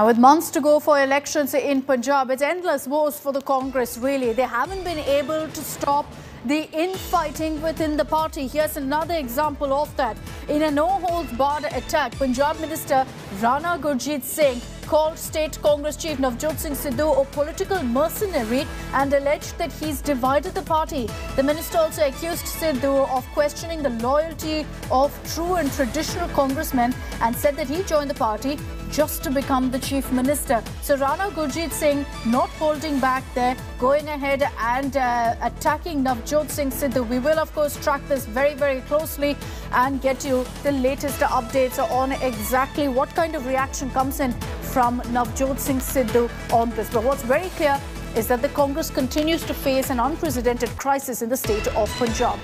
Now, with months to go for elections in Punjab, it's endless woes for the Congress, really. They haven't been able to stop the infighting within the party. Here's another example of that. In a no-holds-barred attack, Punjab Minister Rana Gurjeet Singh called State Congress Chief Navjot Singh Sidhu a political mercenary and alleged that he's divided the party. The minister also accused Sidhu of questioning the loyalty of true and traditional congressmen and said that he joined the party just to become the chief minister. So Rana Gurjeet Singh not holding back there, going ahead and uh, attacking Navjot Singh Sidhu. We will, of course, track this very, very closely and get you the latest updates on exactly what kind of reaction comes in from Navjot Singh Sidhu on this. But what's very clear is that the Congress continues to face an unprecedented crisis in the state of Punjab.